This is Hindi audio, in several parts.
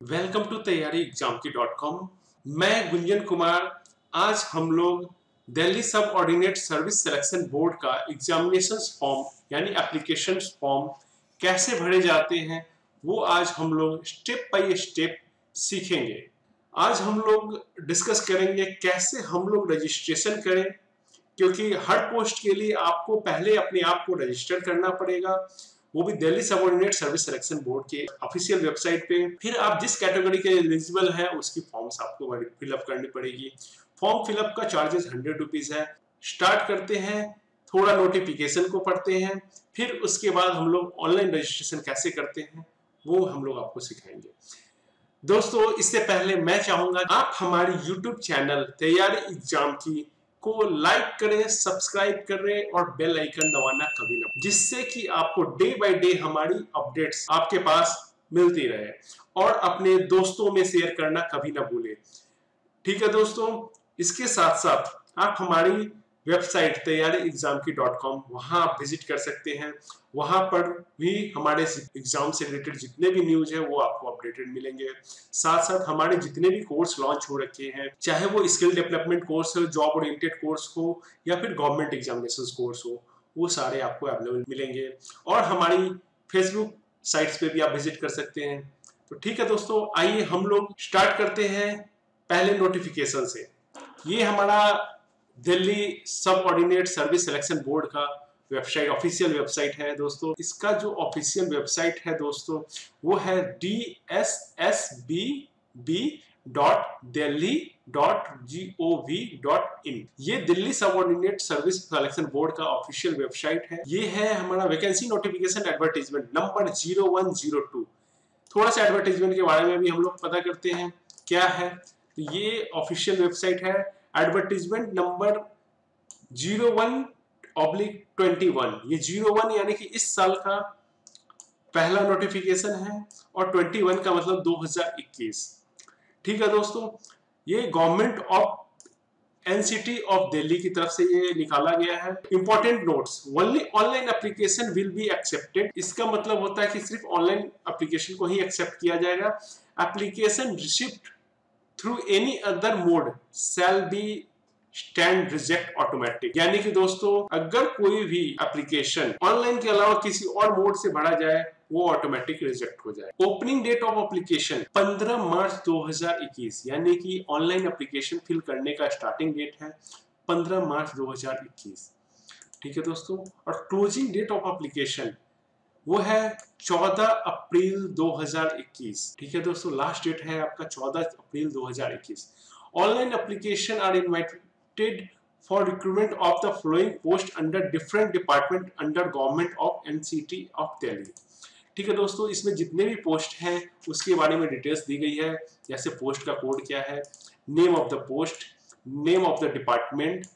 वेलकम टू तैयारी एग्ज़ाम की डॉट कॉम मैं गुंजन कुमार, आज हम लोग Delhi subordinate service selection board का एग्जामिनेशन फॉर्म यानी एप्लीकेशन फॉर्म कैसे भरे जाते हैं, वो आज हम लोग स्टेप बाई स्टेप सीखेंगे। आज हम लोग डिस्कस करेंगे कैसे हम लोग रजिस्ट्रेशन करें, क्योंकि हर पोस्ट के लिए आपको पहले अपने आप को रजिस्टर करना पड़ेगा। वो भी Delhi subordinate service selection board के ऑफिशियल वेबसाइट पे। फिर आप जिस कैटेगरी के एलिजिबल है, उसकी फॉर्म्स आपको फिलअप करनी पड़ेगी। फॉर्म फिलअप का चार्जेस हंड्रेड रुपीज़ है। स्टार्ट करते हैं, थोड़ा नोटिफिकेशन को पढ़ते हैं, फिर उसके बाद हम लोग ऑनलाइन रजिस्ट्रेशन कैसे करते हैं, वो हम लोग आपको सिखाएँगे। दोस्तों, इससे पहले मैं चाहूँगा, आप हमारी यूट्यूब चैनल तैयारी एग्ज़ाम की को लाइक करें सब्सक्राइब करें और बेल आइकन दबाना कभी ना जिससे कि आपको डे बाय डे हमारी अपडेट्स आपके पास मिलती रहे और अपने दोस्तों में शेयर करना कभी ना भूले। ठीक है दोस्तों? इसके साथ साथ आप हमारी वेबसाइट तैयारी एग्ज़ाम की डॉट कॉम वहाँ आप विज़िट कर सकते हैं। वहाँ पर भी हमारे एग्ज़ाम से रिलेटेड जितने भी न्यूज़ है, वो आपको अपडेटेड मिलेंगे। साथ साथ हमारे जितने भी कोर्स लॉन्च हो रखे हैं, चाहे वो स्किल डेवलपमेंट कोर्स हो जॉब ओरिएंटेड कोर्स हो, या फिर गवर्नमेंट एग्जामिनेशन कोर्स हो, वो सारे आपको अवेलेबल मिलेंगे। और हमारी फेसबुक साइट्स पे भी आप विज़िट कर सकते हैं। तो ठीक है दोस्तों, आइए हम लोग स्टार्ट करते हैं पहले नोटिफिकेशन से। ये हमारा Delhi subordinate service selection board का वेबसाइट, ऑफिशियल वेबसाइट है दोस्तों। इसका जो ऑफिशियल वेबसाइट है दोस्तों, वो है D S S B B dot Delhi dot G O V dot in ये Delhi subordinate service selection board का ऑफिशियल वेबसाइट है। ये है हमारा vacancy notification advertisement number zero one zero two थोड़ा सा एडवर्टीजमेंट के बारे में भी हम लोग पता करते हैं, क्या है। तो ये ऑफिशियल वेबसाइट है। Advertisement number zero one oblique twenty one ये ज़ीरो वन यानी कि इस साल का पहला नोटिफिकेशन है और ट्वेंटी वन का मतलब 2021 ठीक है दोस्तों, ये government of NCT of Delhi की तरफ़ से ये निकाला गया है। Important notes only online application will be accepted इसका मतलब होता है कि सिर्फ़ ऑनलाइन एप्लीकेशन को ही एक्सेप्ट किया जाएगा। Application receipt through any other mode shall be stand reject automatic यानी कि दोस्तों, अगर कोई भी एप्लीकेशन ऑनलाइन के अलावा किसी और मोड से भरा जाए, वो ऑटोमेटिक रिजेक्ट हो जाए। Opening date of application 15 March 2021 यानी कि ऑनलाइन एप्लीकेशन फिल करने का स्टार्टिंग डेट है 15 मार्च 2021 ठीक है दोस्तों? और क्लोजिंग डेट ऑफ़ एप्लीकेशन वो है 14 अप्रैल 2021 ठीक है दोस्तों? लास्ट डेट है आपका 14 अप्रैल 2021 online application are invited for recruitment of the following post under different department under government of NCT of Delhi ठीक है दोस्तों, इसमें जितने भी पोस्ट हैं, उसके बारे में डिटेल्स दी गई है। जैसे पोस्ट का कोड क्या है name of the post name of the department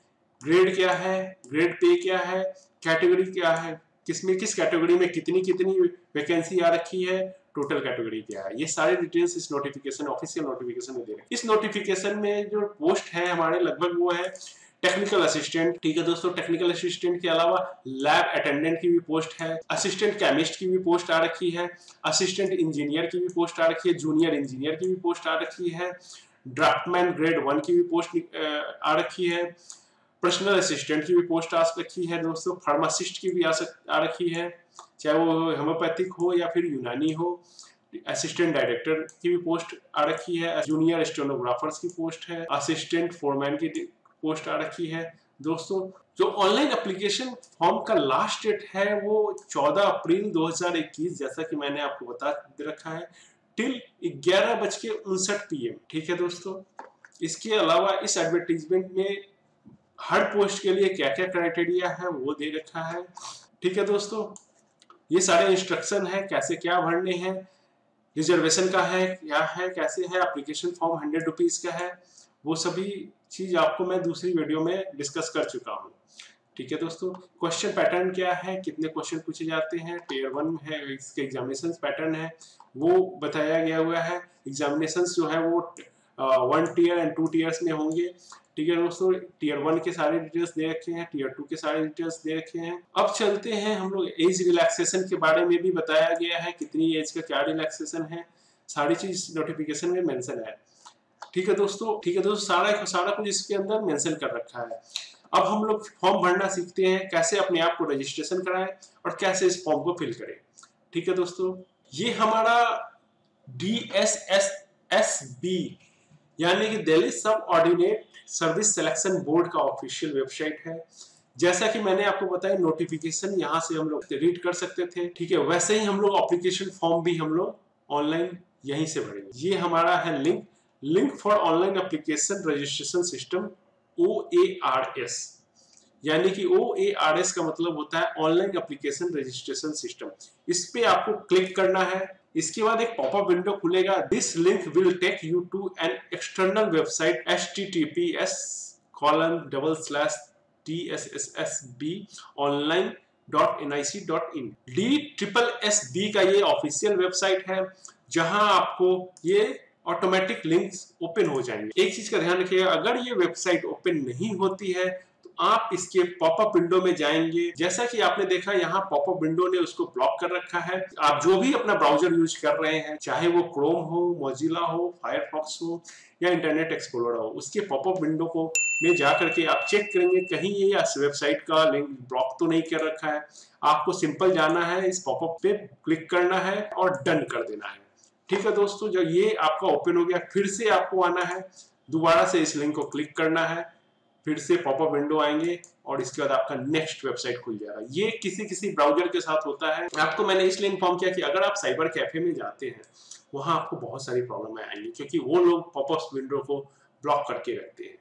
grade क्या है ग्रेड पे क्या है कैटेगरी क्या है, किसमें, किस कैटेगरी में कितनी कितनी वैकेंसी आ रखी है टोटल कैटेगरी क्या है ये सारे डिटेल्स इस नोटिफिकेशन ऑफिशियल नोटिफिकेशन में दे रहे हैं। इस नोटिफिकेशन में जो पोस्ट है हमारे लगभग वो है टेक्निकल असिस्टेंट ठीक है दोस्तों टेक्निकल असिस्टेंट के अलावा लैब अटेंडेंट की भी पोस्ट है असिस्टेंट केमिस्ट की भी पोस्ट आ रखी है असिस्टेंट इंजीनियर की भी पोस्ट आ रखी है जूनियर इंजीनियर की भी पोस्ट आ रखी है ड्राफ्टमैन ग्रेड वन की भी पोस्ट आ रखी है पर्सनल असिस्टेंट की भी पोस्ट आ रखी है दोस्तों फार्मासिस्ट की भी आ, रखी है। चाहे वो होम्योपैथिक हो या फिर यूनानी हो असिस्टेंट डायरेक्टर की भी पोस्ट आ रखी है जूनियर स्टेनोग्राफर्स की पोस्ट है असिस्टेंट फोरमैन की पोस्ट आ रखी है। दोस्तों, जो ऑनलाइन एप्लीकेशन फॉर्म का लास्ट डेट है वो 14 अप्रैल 2021 जैसा कि मैंने आपको बता दे रखा है टिल ग्यारह बज के उनसठ पी ठीक है दोस्तों? इसके अलावा इस एडवर्टीजमेंट में हर पोस्ट के लिए क्या क्या क्राइटेरिया है वो दे रखा है। ठीक है दोस्तों? ये सारे इंस्ट्रक्शन है, कैसे क्या भरने हैं रिजर्वेशन का है, क्या है, कैसे है एप्लीकेशन फॉर्म हंड्रेड रुपीज़ का है, वो सभी चीज़ आपको मैं दूसरी वीडियो में डिस्कस कर चुका हूँ। ठीक है दोस्तों क्वेश्चन पैटर्न क्या है, कितने क्वेश्चन पूछे जाते हैं टेयर वन है, इसके एग्जामिनेशन पैटर्न है, वो बताया गया हुआ है एग्जामिनेशन जो है वो one tier and two tiers में होंगे। ठीक है दोस्तों? टीयर वन के सारे डिटेल्स दे रखे हैं टीयर टू के सारे डिटेल्स दे रखे हैं। अब चलते हैं, हम लोग एज रिलैक्सेशन के बारे में भी बताया गया है, कितनी एज का क्या रिलैक्सेशन है। सारी चीज़ नोटिफिकेशन में मेंशन है। ठीक है दोस्तों? ठीक है दोस्तों, सारा सारा कुछ इसके अंदर मेंशन कर रखा है। अब हम लोग फॉर्म भरना सीखते हैं, कैसे अपने आप को रजिस्ट्रेशन कराएँ और कैसे इस फॉर्म को फिल करें। ठीक है दोस्तों? ये हमारा D S S S B यानी कि Delhi subordinate service selection board का ऑफिशियल वेबसाइट है। जैसा कि मैंने आपको बताया नोटिफिकेशन यहाँ से हम लोग रीड कर सकते थे। ठीक है, वैसे ही हम लोग अप्लीकेशन फॉर्म भी हम लोग ऑनलाइन यहीं से भरेंगे। ये हमारा है link link for online application registration system O A R S यानी कि ओ ए आर एस का मतलब होता है ऑनलाइन अप्लीकेशन रजिस्ट्रेशन सिस्टम इस पे आपको क्लिक करना है। इसके बाद एक पॉपअप विंडो खुलेगा। This link will take you to an external website H T T P S colon double slash T S S S B online dot N I C dot in D triple S B का ये ऑफिशियल वेबसाइट है, जहाँ आपको ये ऑटोमेटिक लिंक्स ओपन हो जाएँगे। एक चीज़ का ध्यान रखिएगा, अगर ये वेबसाइट ओपन नहीं होती है आप इसके पॉपअप विंडो में जाएँगे। जैसा कि आपने देखा, यहाँ पॉपअप विंडो ने उसको ब्लॉक कर रखा है। आप जो भी अपना ब्राउज़र यूज़ कर रहे हैं, चाहे वो क्रोम हो मोजिला हो फायरफॉक्स हो, या इंटरनेट एक्सप्लोरर हो, उसके पॉपअप विंडो को में जा करके आप चेक करेंगे, कहीं ये वेबसाइट का लिंक ब्लॉक तो नहीं कर रखा है। आपको सिंपल जाना है, इस पॉपअप पे क्लिक करना है और डन कर देना है। ठीक है दोस्तों, जब ये आपका ओपन हो गया, फिर से आपको आना है। दोबारा से इस लिंक को क्लिक करना है। फिर से पॉपअप विंडो आएँगे और इसके बाद आपका नेक्स्ट वेबसाइट खुल जाएगा। ये किसी किसी ब्राउज़र के साथ होता है। आपको मैंने इसलिए इन्फॉर्म किया कि अगर आप साइबर कैफ़े में जाते हैं, वहाँ आपको बहुत सारी प्रॉब्लम आएँगी, क्योंकि वो लोग पॉपअप विंडो को ब्लॉक करके रखते हैं।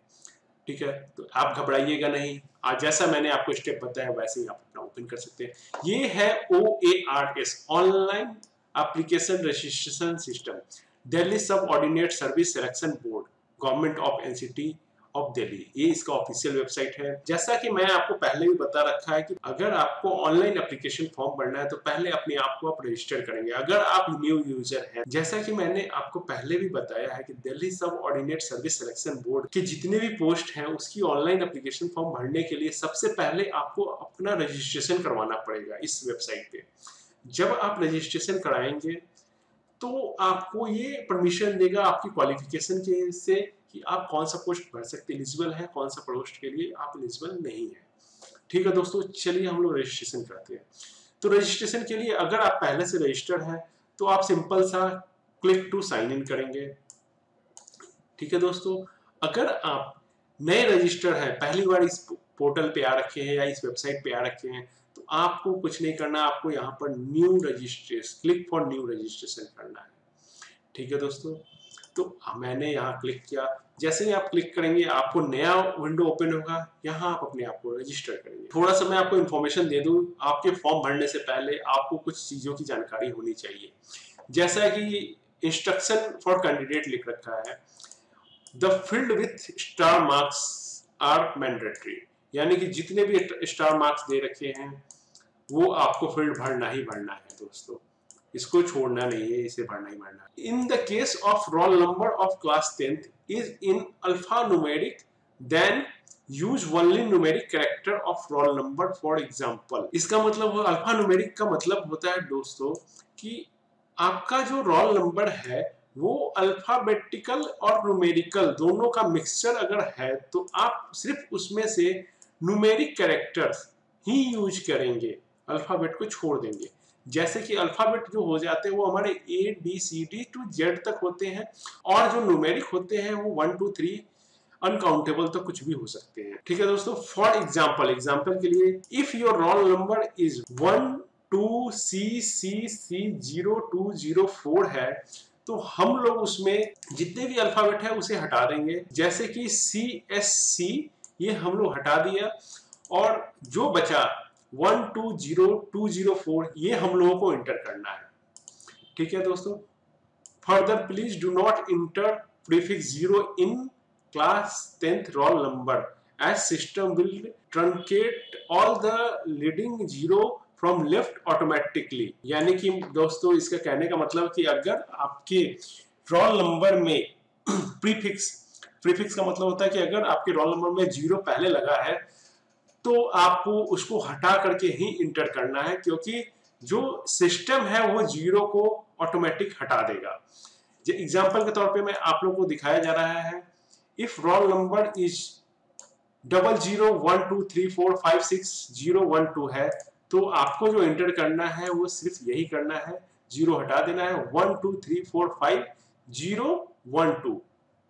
ठीक है? तो आप घबराइएगा नहीं। आज जैसा मैंने आपको स्टेप बताया, वैसे ही आप अपना ओपन कर सकते हैं। ये है O A R S online application registration system Delhi subordinate service selection board government of NCT of Delhi ये इसका ऑफिशियल वेबसाइट है। जैसा कि मैं आपको पहले भी बता रखा है कि अगर आपको ऑनलाइन एप्लीकेशन फॉर्म भरना है तो पहले अपने आप को आप रजिस्टर करेंगे। अगर आप न्यू यूज़र हैं, जैसा कि मैंने आपको पहले भी बताया है कि Delhi subordinate service selection board के जितने भी पोस्ट है, उसकी ऑनलाइन एप्लीकेशन फॉर्म भरने के लिए सबसे पहले आपको अपना रजिस्ट्रेशन करवाना पड़ेगा इस वेबसाइट पे। जब आप रजिस्ट्रेशन कराएँगे तो आपको ये परमिशन देगा आपकी क्वालिफिकेशन के से। कि आप कौन सा पोस्ट भर सकते एलिजिबल है? कौन सा पोस्ट के लिए आप एलिजिबल नहीं है? ठीक है दोस्तों, चलिए हम लोग रजिस्ट्रेशन करते हैं। तो रजिस्ट्रेशन के लिए अगर आप पहले से रजिस्टर्ड हैं तो आप सिंपल सा क्लिक टू साइन इन करेंगे। ठीक है दोस्तों, अगर आप नए रजिस्टर हैं, पहली बार इस पोर्टल पे आ रखे हैं या इस वेबसाइट पे आ रखे हैं तो आपको कुछ नहीं करना, आपको यहाँ पर new registration click for new registration करना है। ठीक है दोस्तों तो मैंने यहाँ क्लिक किया। जैसे ही आप क्लिक करेंगे, आपको नया विंडो ओपन होगा। यहाँ आप अपने आप को रजिस्टर करेंगे। थोड़ा सा मैं आपको इन्फॉर्मेशन दे दूँ। आपके फॉर्म भरने से पहले आपको कुछ चीज़ों की जानकारी होनी चाहिए। जैसा कि इंस्ट्रक्शन फॉर कैंडिडेट लिख रखा है the field with star marks are mandatory यानी कि जितने भी स्टार मार्क्स दे रखे हैं, वो आपको फ़ील्ड भरना ही भरना है, दोस्तों। इसको छोड़ना नहीं है, इसे भरना ही भरना in the case of roll number of class tenth is in alpha numeric then use only numeric character of roll number for example इसका मतलब अल्फ़ा न्यूमेरिक का मतलब होता है दोस्तों, कि आपका जो रोल नंबर है, वो अल्फाबेटिकल और न्यूमेरिकल दोनों का मिक्सचर अगर है तो आप सिर्फ़ उसमें से न्यूमेरिक कैरेक्टर्स ही यूज़ करेंगे अल्फ़ाबेट को छोड़ देंगे। जैसे कि अल्फ़ाबेट जो हो जाते हैं, वो हमारे A B C D to Z तक होते हैं और जो न्यूमेरिक होते हैं, वो वन टू थ्री अनकाउंटेबल तो कुछ भी हो सकते हैं। ठीक है दोस्तों फॉर एग्ज़ाम्पल एग्ज़ाम्पल के लिए if your roll number is one two C C C zero two zero four है तो हम लोग उसमें जितने भी अल्फ़ाबेट है, उसे हटा देंगे। जैसे कि सी एस सी ये हम लोग हटा दिया और जो बचा one two zero two zero four ये हम लोगों को इंटर करना है। ठीक है दोस्तों? Further please do not enter prefix zero in class tenth roll number as system will truncate all the leading zero from left automatically यानी कि दोस्तों, इसका कहने का मतलब कि अगर आपके रोल नंबर में प्रीफिक्स प्रीफिक्स का मतलब होता है कि अगर आपके रोल नंबर में ज़ीरो पहले लगा है तो आपको उसको हटा करके ही इंटर करना है, क्योंकि जो सिस्टम है वो ज़ीरो को ऑटोमेटिक हटा देगा। एग्ज़ाम्पल के तौर पे मैं आप लोगों को दिखाया जा रहा है। If roll number is double zero one two three four five six zero one two है तो आपको जो एंटर करना है वो सिर्फ़ यही करना है। ज़ीरो हटा देना है one two three four five zero one two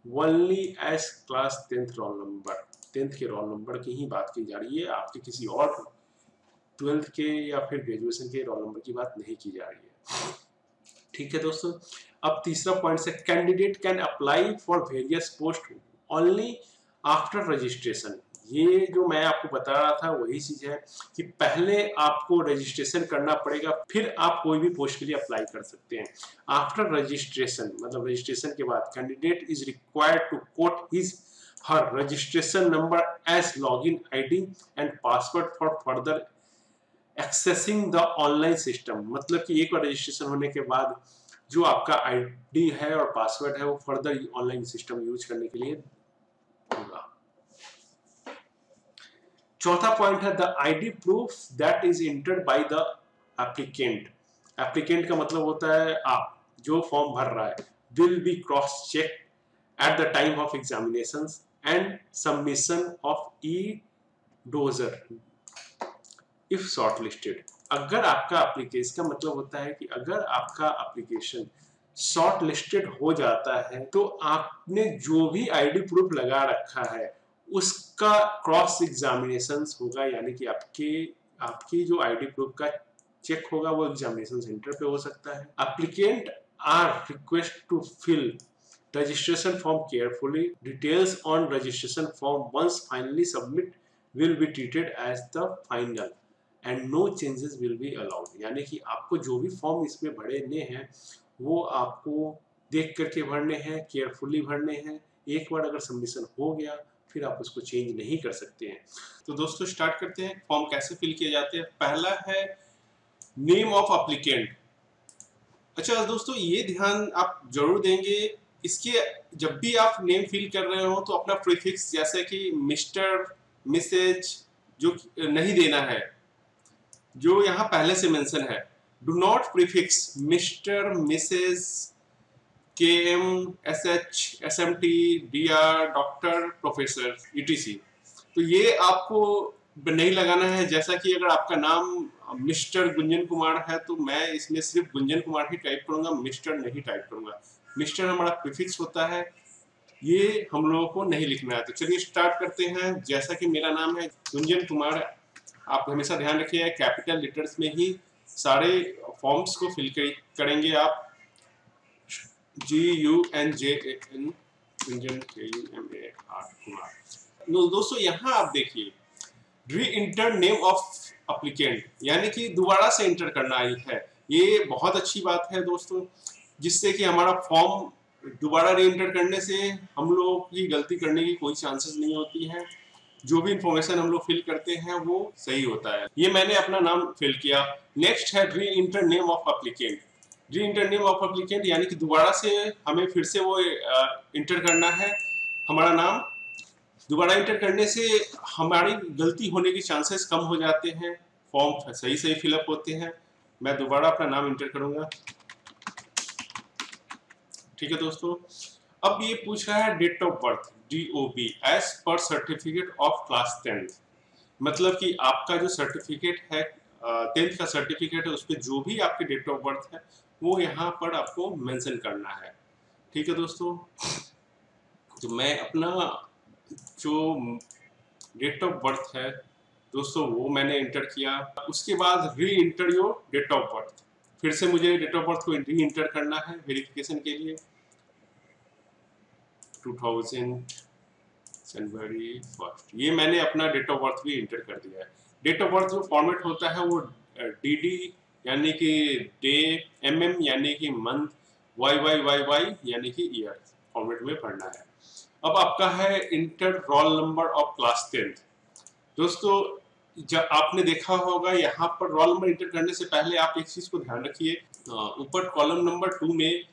only as class tenth roll number tenth के रोल नंबर की ही बात की जा रही है, आपके किसी और ट्वेल्थ के या फिर ग्रेजुएशन के रोल नंबर की बात नहीं की जा रही है। ठीक है दोस्तों, अब तीसरा पॉइंट से candidate can apply for various post only after registration. ये जो मैं आपको बता रहा था, वही चीज़ है कि पहले आपको रजिस्ट्रेशन करना पड़ेगा, फिर आप कोई भी पोस्ट के लिए अप्लाई कर सकते हैं। आफ्टर रजिस्ट्रेशन मतलब रजिस्ट्रेशन के बाद candidate is required to quote his her registration number as login ID and password for further accessing the online system मतलब कि एक बार रजिस्ट्रेशन होने के बाद जो आपका आईडी है और पासवर्ड है, वो फर्दर ऑनलाइन सिस्टम यूज़ करने के लिए होगा। चौथा पॉइंट है the ID proof that is entered by the applicant applicant का मतलब होता है आप, जो फॉर्म भर रहा है। Will be cross check at the time of examination submission of e dossier if shortlisted अगर आपका एप्लीकेशन का मतलब होता है कि अगर आपका एप्लीकेशन शॉर्ट लिस्टेड हो जाता है तो आपने जो भी आईडी प्रूफ लगा रखा है, उसका क्रॉस एग्जामिनेशन होगा, यानी कि आपके, आपकी जो आईडी प्रूफ का चेक होगा, वो एग्जामिनेशन सेंटर पे हो सकता है। Applicant are request to fill registration form carefully. Details on registration form, once finally submit, will be treated as the final, and no changes will be allowed. यानी कि आपको जो भी फॉर्म इसमें भरने हैं, वो आपको देख करके भरने हैं केयरफुली भरने हैं। एक बार अगर सबमिशन हो गया, फिर आप उसको चेंज नहीं कर सकते हैं। तो दोस्तों स्टार्ट करते हैं। फॉर्म कैसे फिल किए जाते हैं? पहला है नेम ऑफ़ अप्लीकेंट अच्छा दोस्तों, ये ध्यान आप ज़रूर देंगे। इसके जब भी आप नेम फिल कर रहे हो तो अपना प्रीफिक्स जैसे कि मिस्टर मिसेज जो नहीं देना है, जो यहाँ पहले से मेंशन है do not prefix mister missus K M S H S M T D R doctor professor ETC तो ये आपको नहीं लगाना है। जैसा कि अगर आपका नाम मिस्टर गुंजन कुमार है तो मैं इसमें सिर्फ़ गुंजन कुमार ही टाइप करूँगा मिस्टर नहीं टाइप करूँगा। मिस्टर हमारा प्रीफिक्स होता है, ये हम लोगों को नहीं लिखना है। तो चलिए स्टार्ट करते हैं। जैसा कि मेरा नाम है गुंजन कुमार, आप हमेशा ध्यान रखिए, कैपिटल लेटर्स में ही सारे फॉर्म्स को फिल करेंगे आप। G U N J N Gunjan K U M A R Kumar. दोस्तों, यहाँ आप देखिए री इंटर नेम ऑफ़ अप्लीकेंट यानी कि दोबारा से इंटर करना है। ये बहुत अच्छी बात है, दोस्तों। जिससे कि हमारा फॉर्म दोबारा री एंटर करने से हम लोग की गलती करने की कोई चांसेस नहीं होती है। जो भी इंफॉर्मेशन हम लोग फिल करते हैं, वो सही होता है। ये मैंने अपना नाम फिल किया। नेक्स्ट है re enter name of applicant re enter name of applicant यानी कि दोबारा से हमें फिर से वो इंटर करना है। हमारा नाम दोबारा इंटर करने से हमारी गलती होने की चांसेस कम हो जाते हैं। फॉर्म सही सही फिलअप होते हैं। मैं दोबारा अपना नाम इंटर करूँगा। ठीक है दोस्तों? अब ये पूछ रहा है date of birth D O B as per certificate of class tenth मतलब कि आपका जो सर्टिफिकेट है टेंथ का सर्टिफिकेट है उस पर जो भी आपकी डेट ऑफ़ बर्थ है, वो यहाँ पर आपको मेंशन करना है। ठीक है दोस्तों? तो मैं अपना जो डेट ऑफ़ बर्थ है, दोस्तों, वो मैंने इंटर किया। उसके बाद reenter your date of birth फिर से मुझे डेट ऑफ़ बर्थ को री इंटर करना है वेरिफिकेशन के लिए। 2000 जनवरी फ़र्स्ट ये मैंने अपना डेट ऑफ़ बर्थ भी इंटर कर दिया है। डेट ऑफ़ बर्थ जो फॉर्मेट होता है वो डी डी यानी कि डे एम एम यानी कि month Y Y Y Y यानी कि ईयर फॉर्मेट में पढ़ना है। अब आपका है enter roll number of class tenth दोस्तों, जब आपने देखा होगा, यहाँ पर रोल नंबर इंटर करने से पहले आप एक चीज़ को ध्यान रखिए। ऊपर कॉलम नंबर टू में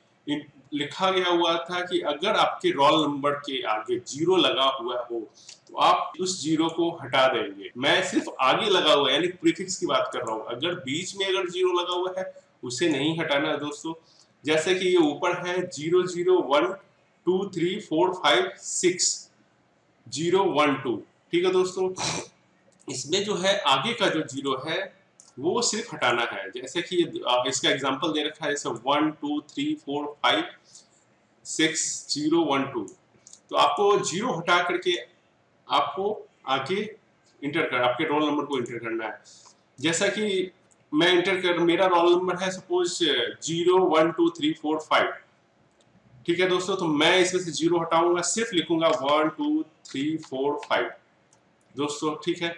लिखा गया हुआ था कि अगर आपके रोल नंबर के आगे ज़ीरो लगा हुआ हो तो आप उस ज़ीरो को हटा देंगे। मैं सिर्फ़ आगे लगा हुआ, यानी प्रीफिक्स की बात कर रहा हूँ। अगर बीच में अगर ज़ीरो लगा हुआ है, उसे नहीं हटाना है दोस्तों। जैसे कि ये ऊपर है zero zero one two three four five six zero one two ठीक है दोस्तों? इसमें जो है, आगे का जो ज़ीरो है वो सिर्फ़ हटाना है। जैसे कि इसका एग्जांपल दे रखा है one two three four five six zero one two तो आपको ज़ीरो हटा करके आपको आगे इंटर कर, आपके रोल नंबर को इंटर करना है। जैसा कि मैं इंटर कर, मेरा रोल नंबर है suppose zero one two three four five ठीक है दोस्तों तो मैं इसमें से ज़ीरो हटाऊँगा, सिर्फ़ लिखूँगा one two three four five दोस्तों, ठीक है?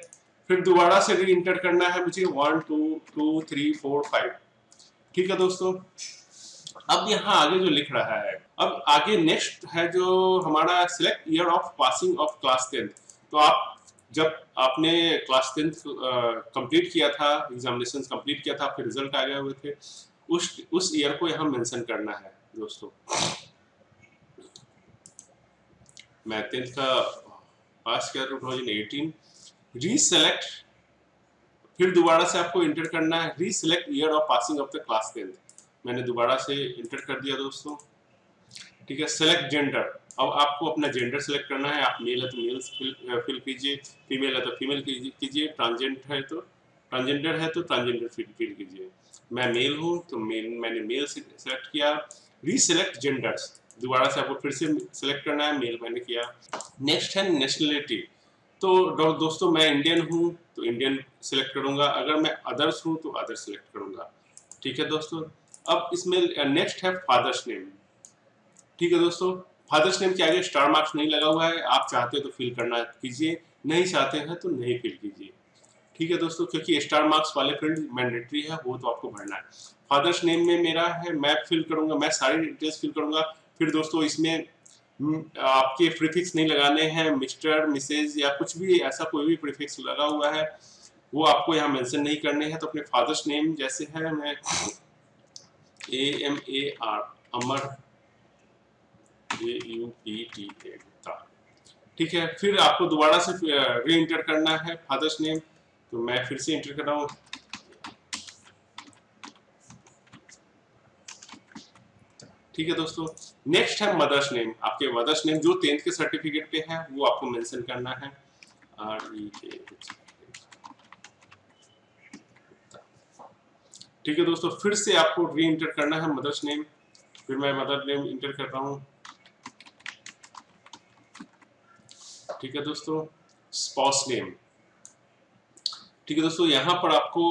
फिर दोबारा से री इंटर करना है मुझे one two two three four five ठीक है दोस्तों? अब यहाँ आगे जो लिख रहा है, अब आगे नेक्स्ट है जो हमारा select year of passing of class tenth तो आप, जब आपने क्लास टेंथ कंप्लीट किया था एग्जामिनेशन कंप्लीट किया था, आपके रिज़ल्ट आ गए हुए थे, उस उस ईयर को यहाँ मेंशन करना है दोस्तों। मैं टेंथ का पास किया टू थाउज़ेंड एटीन रीसेलेक्ट फिर दोबारा से आपको इंटर करना है। Reselect year of passing of the class tenth मैंने दोबारा से इंटर कर दिया दोस्तों। ठीक है? सेलेक्ट जेंडर अब आपको अपना जेंडर सेलेक्ट करना है। आप मेल है तो मेल फिल कीजिए। फीमेल है तो फीमेल कीजिए ट्रांसजेंड है तो ट्रांसजेंडर है तो ट्रांसजेंडर फिल फिल कीजिए। मैं मेल हूँ तो मेल मैंने मेल सेलेक्ट किया। रीसेलेक्ट जेंडर्स दोबारा से आपको फिर से सेलेक्ट करना है। मेल मैंने किया। नेक्स्ट है नेशनलिटी तो दोस्तों, मैं इंडियन हूँ तो इंडियन सिलेक्ट करूँगा। अगर मैं अदर्स हूँ तो अदर सेलेक्ट करूँगा। ठीक है दोस्तों? अब इसमें नेक्स्ट है फादर्स नेम ठीक है दोस्तों? फादर्स नेम के आगे स्टार मार्क्स नहीं लगा हुआ है। आप चाहते हो तो फिल करना कीजिए। नहीं चाहते हैं तो नहीं फिल कीजिए। ठीक है दोस्तों? क्योंकि स्टार मार्क्स वाले फ़ील्ड मैंडेटरी है, वो तो आपको भरना है। फादर्स नेम में मेरा है, मैं फिल करूँगा, मैं सारी डिटेल्स फिल करूँगा। फिर दोस्तों, इसमें आपके प्रीफिक्स नहीं लगाने हैं, मिस्टर मिसेज या कुछ भी, ऐसा कोई भी प्रीफिक्स लगा हुआ है, वो आपको यहाँ मेंशन नहीं करने हैं तो अपने फादर्स नेम जैसे है, मैं A M A R Amar A U P T A ठीक है, फिर आपको दोबारा से री इंटर करना है फादर्स नेम तो मैं फिर से इंटर कर रहा हूँ। ठीक है दोस्तों। नेक्स्ट है मदर्स नेम आपके मदर्स नेम जो टेंथ के सर्टिफिकेट पे है, वो आपको मेंशन करना है। ठीक है दोस्तों, फिर से आपको री इंटर करना है मदर्स नेम फिर मैं मदर नेम इंटर कर रहा हूँ। ठीक है दोस्तों स्पॉस नेम ठीक है दोस्तों, यहाँ पर आपको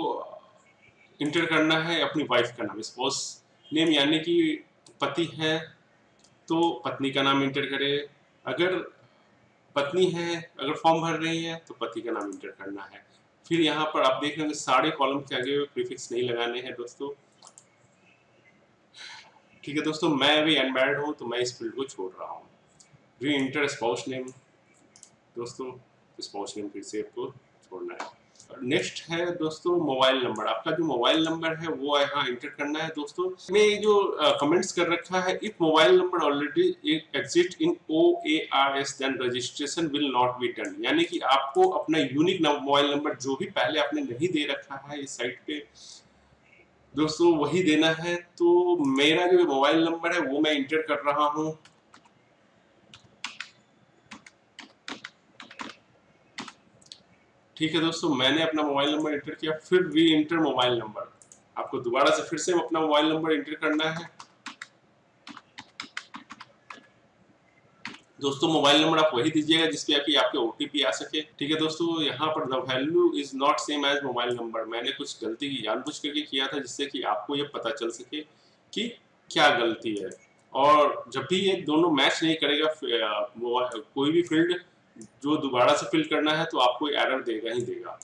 इंटर करना है अपनी वाइफ का नाम। स्पॉस नेम यानी कि पति है तो पत्नी का नाम इंटर करें। अगर पत्नी है, अगर फॉर्म भर रही है तो पति का नाम इंटर करना है। फिर यहाँ पर आप देख रहे हैं सारे कॉलम के आगे प्रीफिक्स नहीं लगाने हैं दोस्तों। ठीक है दोस्तों, मैं अभी अनमैरिड हूँ तो मैं इस फ़ील्ड को छोड़ रहा हूँ। री इंटर स्पाउस नेम दोस्तों स्पाउस नेम फिर से आपको छोड़ना है। नेक्स्ट है दोस्तों मोबाइल नंबर। आपका जो मोबाइल नंबर है, वो यहाँ इंटर करना है दोस्तों। मैं जो कमेंट्स कर रखा है, if mobile number already exist in O A R S then registration will not be done यानी कि आपको अपना यूनिक मोबाइल नंबर जो भी पहले आपने नहीं दे रखा है इस साइट पे, दोस्तों वही देना है। तो मेरा जो मोबाइल नंबर है, वो मैं इंटर कर रहा हूँ। ठीक है दोस्तों, मैंने अपना मोबाइल नंबर इंटर किया, फिर री इंटर मोबाइल नंबर आपको दोबारा से फिर से अपना मोबाइल नंबर इंटर करना है। दोस्तों मोबाइल नंबर आप वही दीजिएगा जिसपे आपकी आपके ओटीपी आ सके। ठीक है दोस्तों, यहाँ पर the value is not same as mobile number मैंने कुछ गलती की, जानबूझ करके किया था जिससे कि आपको ये पता चल सके कि क्या गलती है। और जब भी ये दोनों मैच नहीं करेगा कोई भी फ़ील्ड जो दोबारा से फिल करना है तो आपको एरर देगा ही देगा।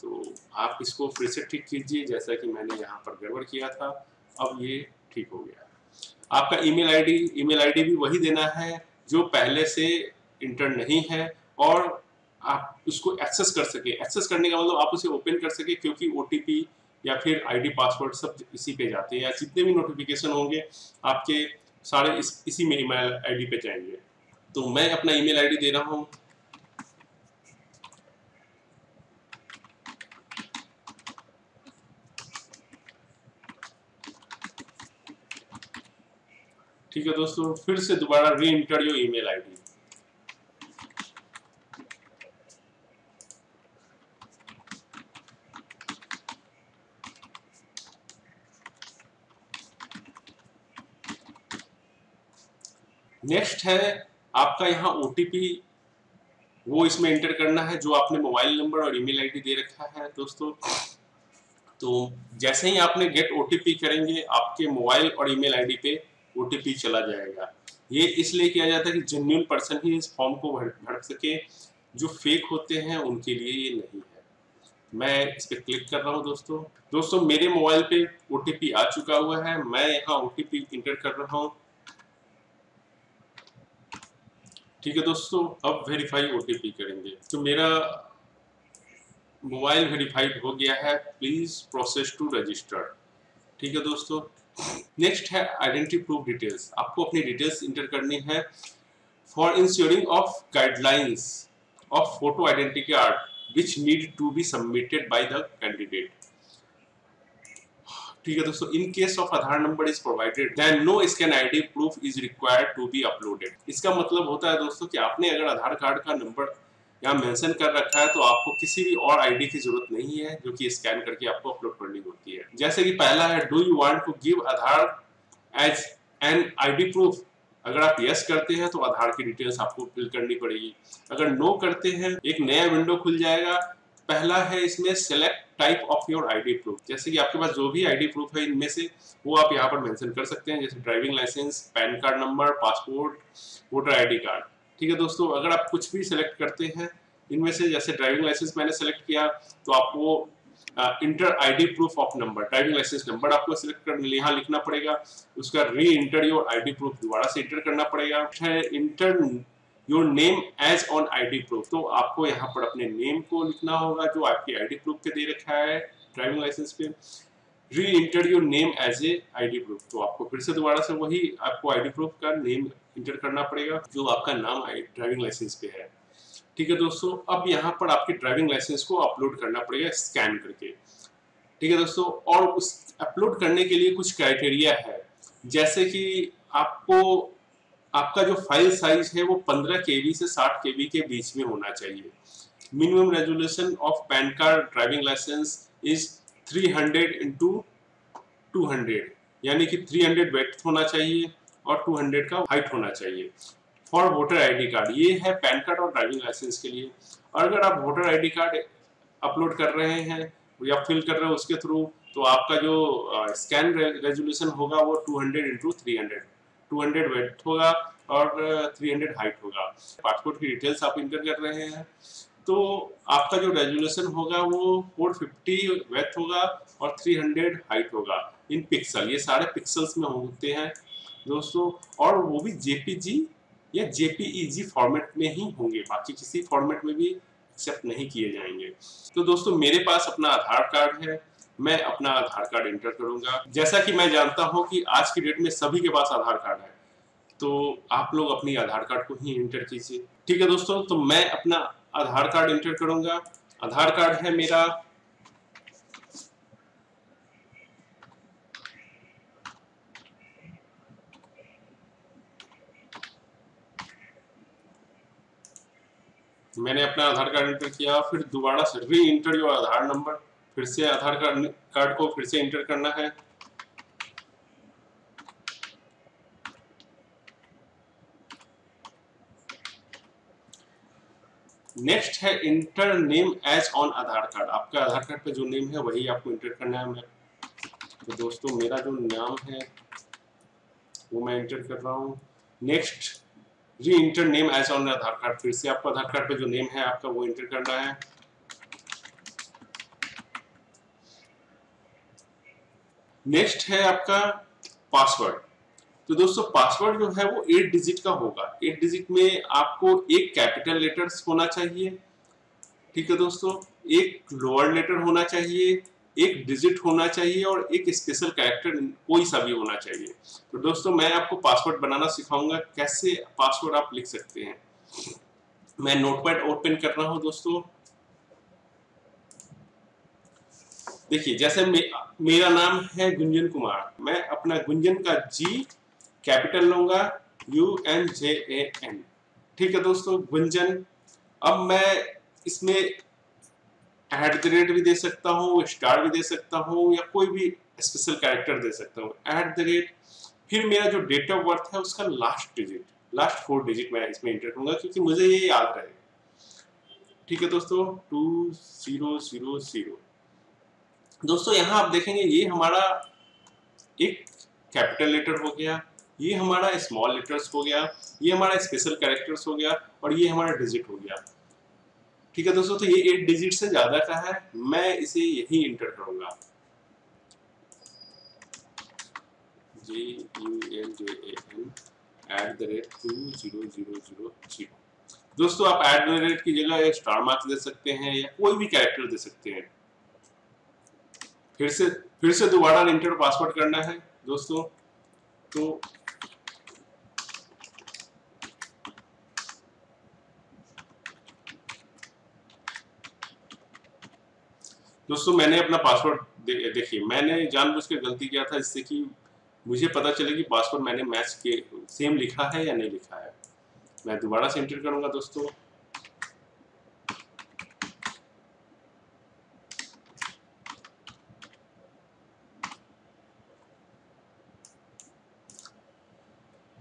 तो आप इसको फिर से ठीक कीजिए, जैसा कि मैंने यहाँ पर गड़बड़ किया था। अब ये ठीक हो गया। आपका ईमेल आईडी ईमेल आईडी भी वही देना है, जो पहले से इंटर नहीं है और आप उसको एक्सेस कर सके। एक्सेस करने का मतलब आप उसे ओपन कर सके, क्योंकि ओटीपी या फिर आईडी पासवर्ड सब इसी पे जाते हैं। या जितने भी नोटिफिकेशन होंगे, आपके सारे इस, इसी में ईमेल आईडी पे जाएँगे। तो मैं अपना ईमेल आईडी दे रहा हूँ। ठीक है दोस्तों, फिर से दोबारा reenter your email ID next है आपका यहाँ ओटीपी वो इसमें एंटर करना है, जो आपने मोबाइल नंबर और ईमेल आईडी दे रखा है दोस्तों। तो जैसे ही आपने गेट ओटीपी करेंगे, आपके मोबाइल और ईमेल आईडी पे ओटीपी चला जाएगा। ये इसलिए किया जाता है कि जेन्यून पर्सन ही इस फॉर्म को भर भर सके। जो फेक होते हैं, उनके लिए ये नहीं है। मैं इस पर क्लिक कर रहा हूँ दोस्तों। दोस्तों, मेरे मोबाइल पे ओटीपी आ चुका हुआ है। मैं यहाँ ओटीपी इंटर कर रहा हूँ। ठीक है दोस्तों, अब वेरीफाई ओटीपी करेंगे। तो मेरा मोबाइल वेरीफाइड हो गया है। प्लीज़ प्रोसेस टू रजिस्टर ठीक है दोस्तों। नेक्स्ट है आइडेंटिटी प्रूफ डिटेल्स आपको अपनी डिटेल्स इंटर करनी है for ensuring of guidelines of photo identity card which need to be submitted by the candidate ठीक है दोस्तों in case of Aadhaar number is provided then no scan ID proof is required to be uploaded इसका मतलब होता है दोस्तों कि आपने अगर आधार कार्ड का नंबर यहाँ मेंशन कर रखा है तो आपको किसी भी और आईडी की ज़रूरत नहीं है, जो कि स्कैन करके आपको अपलोड करनी होती है। जैसे कि पहला है do you want to give Aadhaar as an ID proof अगर आप यस करते हैं तो आधार की डिटेल्स आपको फिल करनी पड़ेगी। अगर नो करते हैं, एक नया विंडो खुल जाएगा। पहला है, इसमें select type of your ID proof जैसे कि आपके पास जो भी आईडी प्रूफ है, इनमें से वो आप यहाँ पर मेंशन कर सकते हैं, जैसे driving licence PAN card number passport voter ID card ठीक है दोस्तों, अगर आप कुछ भी सिलेक्ट करते हैं, इनमें से जैसे ड्राइविंग लाइसेंस मैंने सेलेक्ट किया तो आपको enter ID proof of number driving licence number आपको सिलेक्ट कर यहाँ लिखना पड़ेगा। उसका री इंटर योर आईडी प्रूफ दोबारा से इंटर करना पड़ेगा। Enter your name as on ID proof तो आपको यहाँ पर अपने नेम को लिखना होगा, जो आपकी आईडी प्रूफ पे दे रखा है ड्राइविंग लाइसेंस पे। Re enter your name as a ID proof तो आपको फिर से दोबारा से वही आपको आईडी प्रूफ का नेम इंटर करना पड़ेगा, जो आपका नाम ड्राइविंग लाइसेंस पे है। ठीक है दोस्तों, अब यहाँ पर आपके ड्राइविंग लाइसेंस को अपलोड करना पड़ेगा स्कैन करके। ठीक है दोस्तों, और उस अपलोड करने के लिए कुछ क्राइटेरिया है। जैसे कि आपको, आपका जो फ़ाइल साइज़ है वो 15 के से 60 के के बीच में होना चाहिए। Minimum resolution of PAN card driving licence is 300 hundred into two यानी कि 300 वेट होना चाहिए और 200 का हाइट होना चाहिए। फॉर वोटर आईडी कार्ड ये है पैन कार्ड और ड्राइविंग लाइसेंस के लिए। और अगर आप वोटर आईडी कार्ड अपलोड कर रहे हैं या फिल कर रहे हैं उसके थ्रू तो आपका जो स्कैन रेजोल्यूशन होगा वो 200 हंड्रेड इंटू थ्री 200 वेट होगा और 300 हाइट होगा। पासपोर्ट की डिटेल्स आप इंटर कर रहे हैं। तो आपका जो रेजोल्यूशन होगा वो 450 वेथ होगा और 300 हाइट होगा इन पिक्सल ये सारे पिक्सल्स में होते हैं दोस्तों और वो भी जेपीजी या जेपीईजी फॉर्मेट में ही होंगे। बाकी किसी फॉर्मेट में भी एक्सेप्ट नहीं किए जाएँगे। तो दोस्तों मेरे पास अपना आधार कार्ड है। मैं अपना आधार कार्ड एंटर करूँगा। जैसा कि मैं जानता हूँ कि आज की डेट में सभी के पास आधार कार्ड है। तो आप लोग अपनी आधार कार्ड को ही एंटर कीजिए। ठीक है दोस्तों तो मैं अपना आधार कार्ड इंटर करूँगा। आधार कार्ड है मेरा। मैंने अपना आधार कार्ड इंटर किया, फिर दोबारा से री इंटर जो आधार नंबर, फिर से आधार कार्ड कार्ड को फिर से इंटर करना है। नेक्स्ट है enter name as on Aadhaar card आपका आधार कार्ड पे जो नेम है, वही आपको इंटर करना है। तो दोस्तों, मेरा जो नाम है, वो मैं इंटर कर रहा हूँ। Next re enter name as on Aadhaar card फिर से आपको आधार कार्ड पे जो नेम है, आपका वो इंटर करना है। नेक्स्ट है आपका पासवर्ड तो दोस्तों पासवर्ड जो है वो एट डिजिट का होगा। एट डिजिट में आपको एक कैपिटल लेटर्स होना चाहिए। ठीक है दोस्तों? एक लोअर लेटर होना चाहिए एक डिजिट होना चाहिए और एक स्पेशल कैरेक्टर कोई सा भी होना चाहिए। तो दोस्तों मैं आपको पासवर्ड बनाना सिखाऊँगा कैसे पासवर्ड आप लिख सकते हैं। मैं नोटपैड ओपन कर रहा हूँ दोस्तों। देखिए जैसे मे, मेरा नाम है गुंजन कुमार। मैं अपना गुंजन का जी कैपिटल लूँगा U N J A N ठीक है दोस्तों, गुंजन। अब मैं इसमें एट द रेट भी दे सकता हूँ स्टार भी दे सकता हूँ, या कोई भी स्पेशल कैरेक्टर दे सकता हूँ। एट द रेट फिर मेरा जो डेट ऑफ़ बर्थ है, उसका last digit last four digit मैं इसमें इंटर करूँगा, क्योंकि मुझे ये याद रहे ठीक है दोस्तों टू ज़ीरो ज़ीरो ज़ीरो दोस्तों, यहाँ आप देखेंगे, ये हमारा एक कैपिटल लेटर हो गया। ये हमारा स्मॉल लेटर्स हो गया, ये हमारा स्पेशल कैरेक्टर्स हो गया और ये हमारा डिजिट हो गया। ठीक है दोस्तों तो ये एट डिजिट से ज़्यादा का है, मैं इसे यही इंटर करूँगा। J U L J N at the rate two zero zero zero zero दोस्तों, आप एट द रेट की जगह स्टार मार्क्स दे सकते हैं या कोई भी कैरेक्टर दे सकते हैं। फिर से फिर से दोबारा इंटर पासवर्ड करना है, दोस्तों। तो दोस्तों मैंने अपना पासवर्ड दे, देखिए मैंने जानबूझ के गलती किया था जिससे कि मुझे पता चले कि पासवर्ड मैंने मैच के सेम लिखा है या नहीं लिखा है। मैं दोबारा से एंटर करूँगा दोस्तों।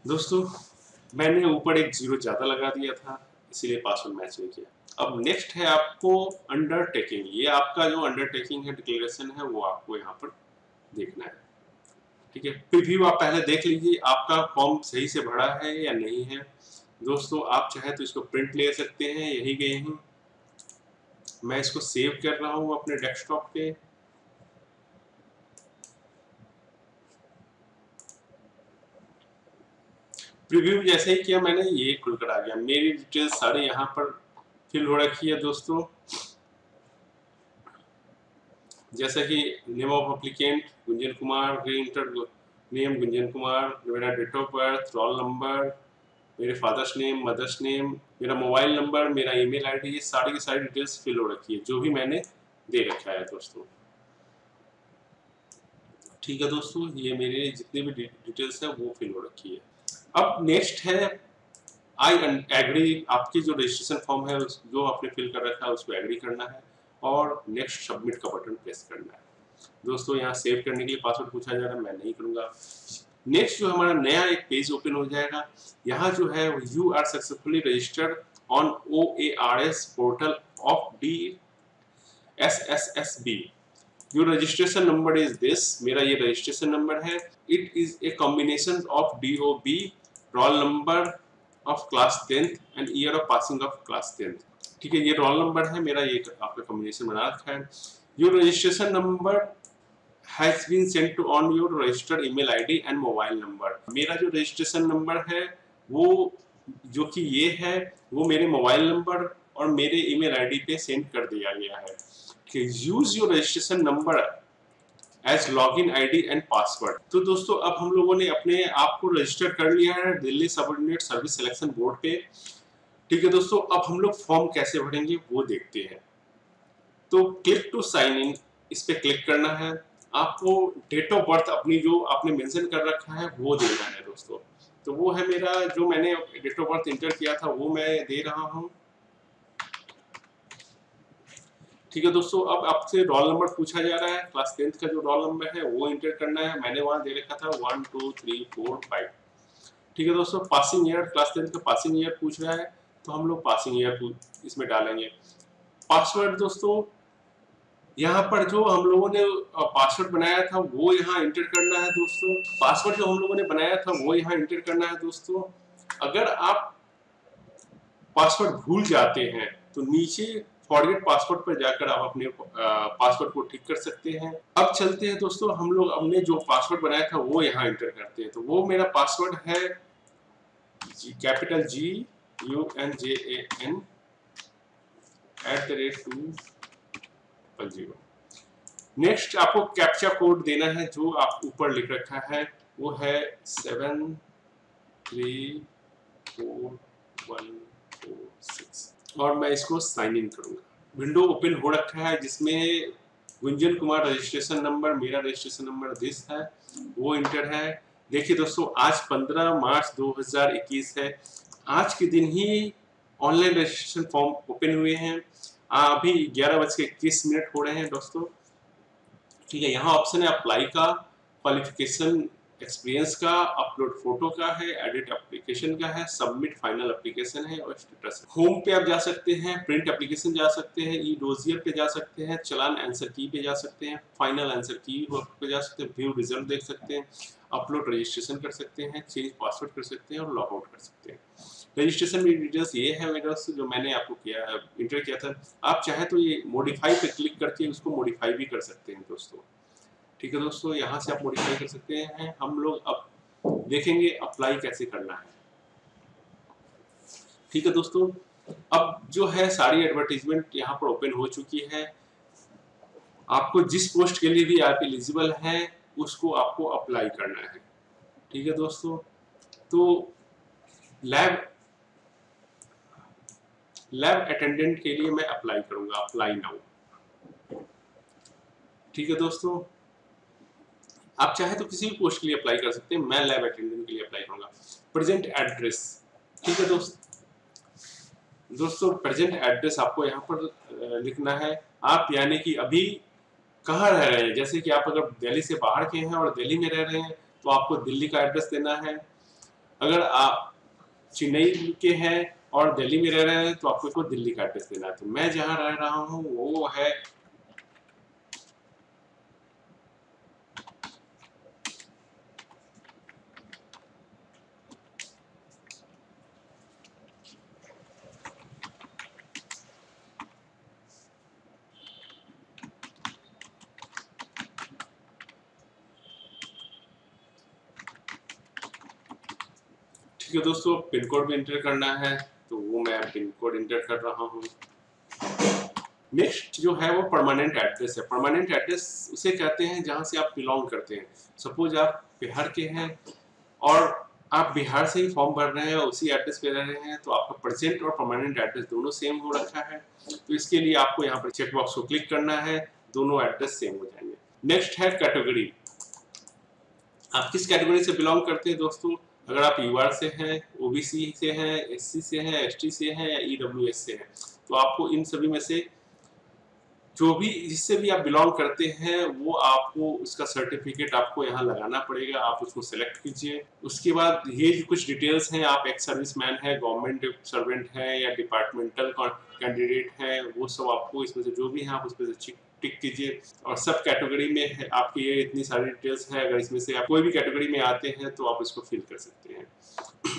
दोस्तों मैंने ऊपर एक ज़ीरो ज़्यादा लगा दिया था इसीलिए पासवर्ड मैच नहीं किया। अब नेक्स्ट है आपको अंडरटेकिंग ये आपका जो अंडरटेकिंग है डिक्लेरेशन है, वो आपको यहाँ पर देखना है। ठीक है? प्रीव्यू आप पहले देख लीजिए, आपका फॉर्म सही से भरा है या नहीं है। दोस्तों, आप चाहे तो इसको प्रिंट ले सकते हैं, यही गए हैं। मैं इसको सेव कर रहा हूँ अपने डेस्कटॉप पे। प्रीव्यू जैसे ही किया मैंने, ये खुलकर आ गया। मेरी डिटेल्स सारे यहाँ पर फिल हो रखी है दोस्तों। जैसा कि name of applicant Gunjan Kumar enter name Gunjan Kumar, मेरा date of birth roll number मेरे फादर्स नेम मदर्स नेम मेरा मोबाइल नंबर मेरा ईमेल आईडी ये सारी की सारी डिटेल्स फिल हो रखी है, जो भी मैंने दे रखा है दोस्तों। ठीक है दोस्तों, ये मेरे जितने भी डिटेल्स है वो फिल हो रखी है। अब नेक्स्ट है आई एग्री आपकी जो रजिस्ट्रेशन फॉर्म है जो आपने फिल कर रखा है, उसको एग्री करना है और नेक्स्ट सबमिट का बटन प्रेस करना है। दोस्तों, यहाँ सेव करने के लिए पासवर्ड पूछा जा रहा है, मैं नहीं करूँगा। नेक्स्ट जो हमारा नया एक पेज ओपन हो जाएगा, यहाँ जो है you are successfully registered on O A R S portal of D S S S B your registration number is this मेरा ये रजिस्ट्रेशन नंबर है। It is a combination of D O B roll number of class tenth and year of passing of class tenth ठीक है, ये रोल नंबर है, मेरा ये आपका कॉम्बिनेशन बना रखा है। Your registration number has been sent to on your registered email ID and mobile number मेरा जो रजिस्ट्रेशन नंबर है, वो जो कि ये है, वो मेरे मोबाइल नंबर और मेरे ईमेल आईडी पे सेंड कर दिया गया है। कि use your registration number as log in I D and password तो दोस्तों, अब हम लोगों ने अपने आप को रजिस्टर कर लिया है Delhi subordinate service selection board पे। ठीक है दोस्तों, अब हम लोग फॉर्म कैसे भरेंगे वो देखते हैं। तो क्लिक टू साइन इन इस पर क्लिक करना है। आपको डेट ऑफ़ बर्थ अपनी जो आपने मेंशन कर रखा है, वो देना है दोस्तों। तो वो है मेरा जो मैंने डेट ऑफ़ बर्थ इंटर किया था, वो मैं दे रहा हूँ। ठीक है दोस्तों, अब आपसे रोल नंबर पूछा जा रहा है। क्लास टेंथ का जो रोल नंबर है, वो इंटर करना है। मैंने वहाँ दे रखा था one two three four five ठीक है दोस्तों पासिंग ईयर क्लास टेंथ का पासिंग ईयर पूछ रहा है तो हम लोग पासिंग ईयर इसमें डालेंगे। पासवर्ड दोस्तों, यहाँ पर जो हम लोगों ने पासवर्ड बनाया था, वो यहाँ इंटर करना है दोस्तों। पासवर्ड जो हम लोगों ने बनाया था, वो यहाँ इंटर करना है दोस्तों। अगर आप पासवर्ड भूल जाते हैं तो नीचे फॉरगेट पासवर्ड पर जाकर आप अपने पासवर्ड को ठीक कर सकते हैं। अब चलते हैं दोस्तों, हम लोग हमने जो पासवर्ड बनाया था, वो यहाँ इंटर करते हैं। तो वो मेरा पासवर्ड है G capital G U N J A N at the rate two triple zero next आपको कैप्चा कोड देना है, जो आप ऊपर लिख रखा है। वो है सेवन थ्री फोर वन और मैं इसको साइन इन करूँगा। विंडो ओपन हो रखा है, जिसमें गुंजन कुमार रजिस्ट्रेशन नंबर मेरा रजिस्ट्रेशन नंबर दिस है, वो इंटर है। देखिए दोस्तों, आज 15 मार्च 2021 है। आज के दिन ही ऑनलाइन रजिस्ट्रेशन फॉर्म ओपन हुए हैं। अभी ग्यारह बज के इक्कीस मिनट हो रहे हैं दोस्तों। ठीक है, यहाँ ऑप्शन है अप्लाई का क्वालिफिकेशन एक्सपीरियंस का अपलोड फ़ोटो का है एडिट एप्लीकेशन का है सबमिट फाइनल एप्लीकेशन है और स्टेटस होम पे आप जा सकते हैं प्रिंट एप्लीकेशन जा सकते हैं ई डोजियर पे जा सकते हैं, चलान आंसर की पे जा सकते हैं फाइनल आंसर की पे जा सकते हैं व्यू रिज़ल्ट देख सकते हैं अपलोड रजिस्ट्रेशन कर सकते हैं चेंज पासवर्ड कर सकते हैं और लॉग आउट कर सकते हैं। रजिस्ट्रेशन में डिटेल्स ये है मेरे जो मैंने आपको किया इंटर किया था। आप चाहे तो ये मॉडिफाई पे क्लिक करके उसको मॉडिफाई भी कर सकते हैं दोस्तों। ठीक है दोस्तों, यहाँ से आप मॉडिफाई कर सकते हैं। हम लोग अब देखेंगे अप्लाई कैसे करना है। ठीक है दोस्तों, अब जो है सारी एडवर्टीजमेंट यहाँ पर ओपन हो चुकी है। आपको जिस पोस्ट के लिए भी आप एलिजिबल हैं, उसको आपको अप्लाई करना है। ठीक है दोस्तों तो लैब लैब अटेंडेंट के लिए मैं अप्लाई करूँगा। अप्लाई नाउ ठीक है दोस्तों आप चाहे तो किसी भी पोस्ट के लिए अप्लाई कर सकते हैं, मैं लैब अटेंडेंट के लिए अप्लाई करूँगा। प्रेजेंट एड्रेस ठीक है दोस्त? दोस्तों प्रेजेंट एड्रेस आपको यहाँ पर लिखना है। आप यानी कि अभी कहाँ रह रहे हैं? जैसे कि आप अगर दिल्ली से बाहर के हैं और दिल्ली में रह रहे हैं तो आपको दिल्ली का एड्रेस देना है। अगर आप चेन्नई के हैं और दिल्ली में रह रहे हैं तो आपको दिल्ली का एड्रेस देना है। तो मैं जहाँ रह रहा हूँ, वो है ठीक है दोस्तों, पिन कोड भी इंटर करना है तो वो मैं पिन कोड इंटर कर रहा हूँ। नेक्स्ट जो है वो परमानेंट एड्रेस है। परमानेंट एड्रेस उसे कहते हैं जहाँ से आप बिलोंग करते हैं। सपोज़ आप बिहार के हैं और आप बिहार से ही फॉर्म भर रहे हैं, उसी एड्रेस पे रह रहे हैं तो आपका प्रेजेंट और परमानेंट एड्रेस दोनों सेम हो रखा है। तो इसके लिए आपको यहाँ पर चेक बॉक्स को क्लिक करना है, दोनों एड्रेस सेम हो जाएँगे। नेक्स्ट है कैटेगरी आप किस कैटेगरी से बिलोंग करते हैं दोस्तों? अगर आप यू से हैं ओबीसी से हैं एससी से हैं एसटी से हैं या ईडब्ल्यूएस e से हैं तो आपको इन सभी में से जो भी, जिससे भी आप बिलोंग करते हैं, वो आपको उसका सर्टिफिकेट आपको यहाँ लगाना पड़ेगा। आप उसको सेलेक्ट कीजिए। उसके बाद ये कुछ डिटेल्स हैं, आप एक सर्विस मैन है गवर्नमेंट सर्वेंट है या डिपार्टमेंटल कैंडिडेट है, वो सब आपको इसमें से जो भी है, आप उसमें से टिक कीजिए। और सब कैटेगरी में आपकी ये इतनी सारी डिटेल्स है, अगर इसमें से आप कोई भी कैटेगरी में आते हैं तो आप इसको फिल कर सकते हैं।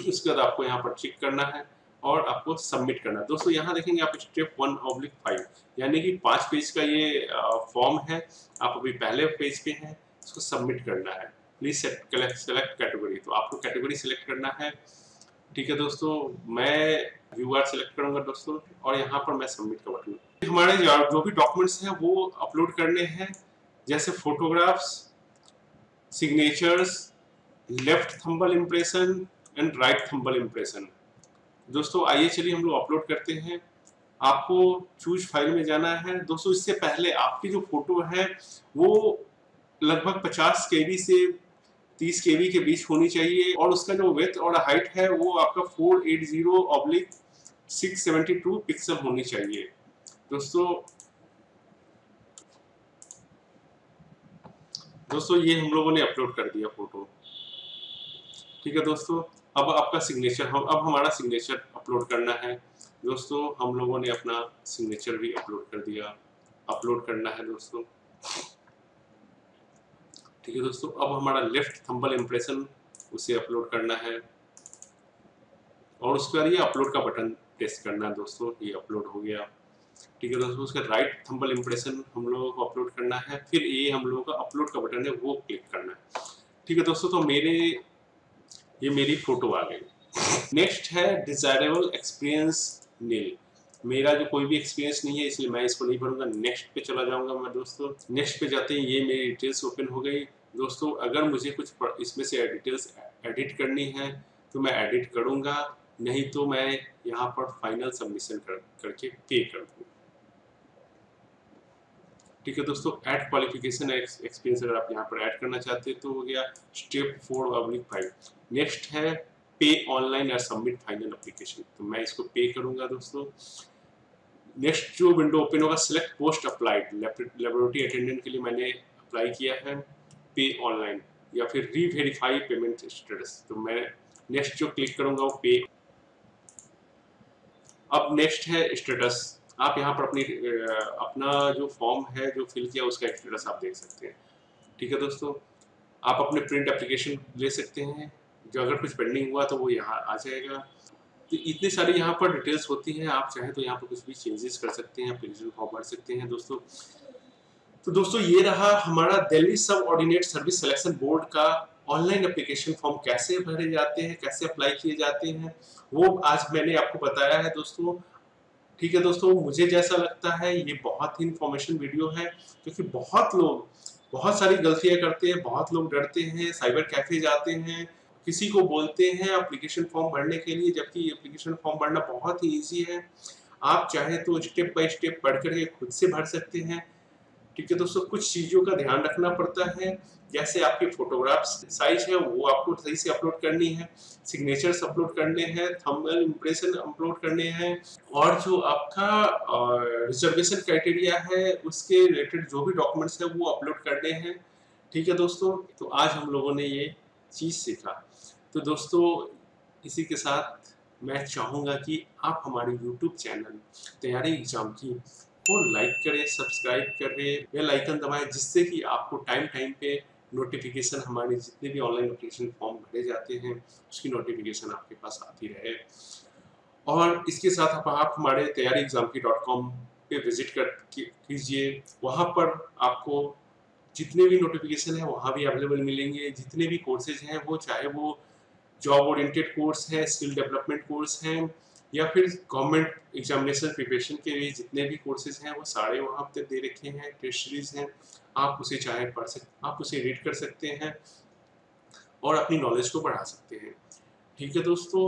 उसके बाद आपको यहाँ पर टिक करना है और आपको सबमिट करना है। दोस्तों, यहाँ देखेंगे आप स्टेप वन ऑब्लिक फाइव यानी कि पाँच पेज का ये फॉर्म है। आप अभी पहले पेज पे हैं, इसको सबमिट करना है। Please select category. तो आपको कैटेगरी सेलेक्ट करना है। ठीक है दोस्तों, मैं व्यू आर सेलेक्ट करूँगा दोस्तों, और यहाँ पर मैं सबमिट का बटन हमारे जो भी डॉक्यूमेंट्स हैं, वो अपलोड करने हैं। जैसे photographs signatures left thumb impression and right thumb impression दोस्तों, आइए चलिए हम लोग अपलोड करते हैं। आपको चूज़ फ़ाइल में जाना है। दोस्तों, इससे पहले आपकी जो फ़ोटो है, वो लगभग 50 केवी से 30 केवी के बीच होनी चाहिए और उसका जो वेथ और हाइट है, वो आपका 480 ऑब्लिक 672 पिक्सल होनी चाहिए। दोस्तों दोस्तों ये हम लोगों ने अपलोड कर दिया फ़ोटो ठीक है दोस्तों अब आपका सिग्नेचर हम अब हमारा सिग्नेचर अपलोड करना है दोस्तों हम लोगों ने अपना सिग्नेचर भी अपलोड कर दिया अपलोड करना है दोस्तों ठीक है दोस्तों अब हमारा लेफ़्ट थंबल इम्प्रेशन उसे अपलोड करना है और उसके बाद ये अपलोड का बटन प्रेस करना है दोस्तों ये अपलोड हो गया ठीक है दोस्तों उसका राइट थंबल इम्प्रेशन हम लोगों को अपलोड करना है, फिर ये हम लोगों का अपलोड का बटन है, वो क्लिक करना है। ठीक है, दोस्तों तो मेरे, ये मेरी फ़ोटो आ गई। नेक्स्ट है डिजायरेबल एक्सपीरियंस नील मेरा जो कोई भी एक्सपीरियंस नहीं है, इसलिए मैं इसको नहीं भरूँगा। नेक्स्ट पे चला जाऊँगा मैं, दोस्तों। नेक्स्ट पे जाते हैं ये मेरी डिटेल्स ओपन हो गई। दोस्तों, अगर मुझे कुछ इसमें से डिटेल्स एडिट करनी है तो मैं एडिट करूँगा। नहीं तो मैं यहाँ पर फाइनल सबमिशन कर, करके पे कर दूँगा ठीक है दोस्तों ऐड क्वालिफिकेशन एक्सपीरियंस अगर आप यहाँ पर ऐड करना चाहते हैं तो हो गया step four public five next है पे ऑनलाइन या सबमिट फाइनल एप्लीकेशन तो मैं इसको पे करूँगा दोस्तों। नेक्स्ट जो विंडो ओपन होगा select post applied laboratory attendant के लिए मैंने अप्लाई किया है पे ऑनलाइन या फिर री वेरीफाई पेमेंट स्टेटस तो मैं नेक्स्ट जो क्लिक करूँगा वो पे अब नेक्स्ट है स्टेटस आप यहाँ पर अपनी अपना जो फॉर्म है, जो फिल किया, उसका स्टेटस आप देख सकते हैं। ठीक है दोस्तों? आप अपने प्रिंट एप्लीकेशन ले सकते हैं। जो अगर कुछ पेंडिंग हुआ तो वो यहाँ आ जाएगा। तो इतनी सारी यहाँ पर डिटेल्स होती हैं। आप चाहें तो यहाँ पर कुछ भी चेंजेस कर सकते हैं एप्लीकेशन फॉर्म भर सकते हैं दोस्तों। तो दोस्तों, ये रहा हमारा Delhi subordinate service selection board का ऑनलाइन एप्लीकेशन फॉर्म कैसे भरे जाते हैं, कैसे अप्लाई किए जाते हैं, वो आज मैंने आपको बताया है दोस्तों। ठीक है दोस्तों, मुझे जैसा लगता है, ये बहुत ही इंफॉर्मेशन वीडियो है, क्योंकि बहुत लोग, बहुत सारी गलतियाँ करते हैं, बहुत लोग डरते हैं साइबर कैफ़े जाते हैं, किसी को बोलते हैं एप्लीकेशन फॉर्म भरने के लिए, जबकि एप्लीकेशन फॉर्म भरना बहुत ही ईजी है। आप चाहे तो स्टेप बाय स्टेप पढ़ करके खुद से भर सकते हैं ठीक है दोस्तों कुछ चीज़ों का ध्यान रखना पड़ता है। जैसे आपके फोटोग्राफ्स साइज़ है, वो आपको सही से अपलोड करनी है। सिग्नेचर्स अपलोड करने हैं थंबनेल इंप्रेशन अपलोड करने हैं। और जो आपका रिजर्वेशन क्राइटेरिया है, उसके रिलेटेड जो भी डॉक्यूमेंट्स है, वो अपलोड करने हैं। ठीक है दोस्तों? तो आज हम लोगों ने ये चीज़ सीखा। तो दोस्तों, इसी के साथ मैं चाहूँगा कि आप हमारे यूट्यूब चैनल तैयारी एग्ज़ाम की को लाइक करें सब्सक्राइब करें बेल आइकन दबाएँ जिससे कि आपको टाइम टाइम पे नोटिफिकेशन हमारे जितने भी ऑनलाइन एप्लीकेशन फॉर्म भरे जाते हैं उसकी नोटिफिकेशन आपके पास आती रहे। और इसके साथ आप, आप हमारे तैयारी एग्ज़ाम की डॉट कॉम पे विज़िट कर कीजिए। वहाँ पर आपको जितने भी नोटिफिकेशन है वहाँ भी अवेलेबल मिलेंगे। जितने भी कोर्सेज हैं वो चाहे वो जॉब ओरिएंटेड कोर्स है स्किल डेवलपमेंट कोर्स हैं या फिर गवर्नमेंट एग्जामिनेशन प्रिपरेशन के लिए जितने भी कोर्सेज हैं, वो सारे वहाँ पे दे रखे हैं ट्रेशरीज हैं। आप उसे चाहे पढ़ सकते आप उसे रीड कर सकते हैं और अपनी नॉलेज को बढ़ा सकते हैं। ठीक है दोस्तों?